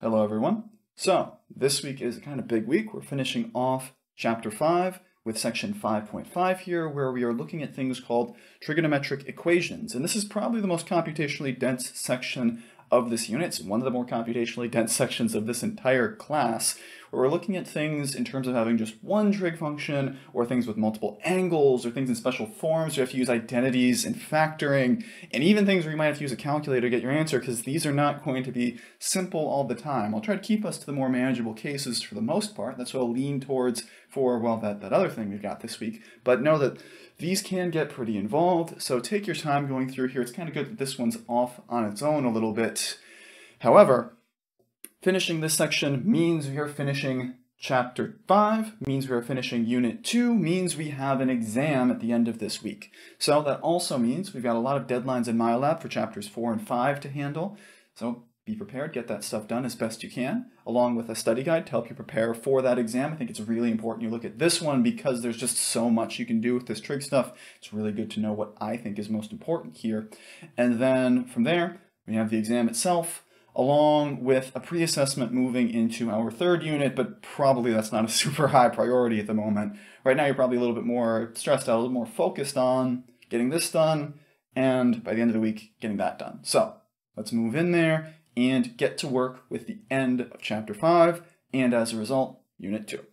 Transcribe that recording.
Hello, everyone. So, this week is a kind of big week. We're finishing off Chapter 5 with Section 5.5 here, where we are looking at things called trigonometric equations. And this is probably the most computationally dense section of this unit. It's one of the more computationally dense sections of this entire class, where we're looking at things in terms of having just one trig function, or things with multiple angles, or things in special forms. You have to use identities and factoring, and even things where you might have to use a calculator to get your answer, because these are not going to be simple all the time. I'll try to keep us to the more manageable cases for the most part. That's what I'll lean towards for, well, that, that other thing we've got this week. But know that these can get pretty involved, so take your time going through here. It's kind of good that this one's off on its own a little bit. However, finishing this section means we are finishing chapter 5, means we are finishing unit 2, means we have an exam at the end of this week. So that also means we've got a lot of deadlines in MyLab for chapters 4 and 5 to handle. So be prepared, get that stuff done as best you can, along with a study guide to help you prepare for that exam. I think it's really important you look at this one because there's just so much you can do with this trig stuff. It's really good to know what I think is most important here. And then from there, we have the exam itself, along with a pre-assessment moving into our third unit, but probably that's not a super high priority at the moment. Right now, you're probably a little bit more stressed out, a little more focused on getting this done, and by the end of the week, getting that done. So let's move in there and get to work with the end of chapter 5, and as a result, unit 2.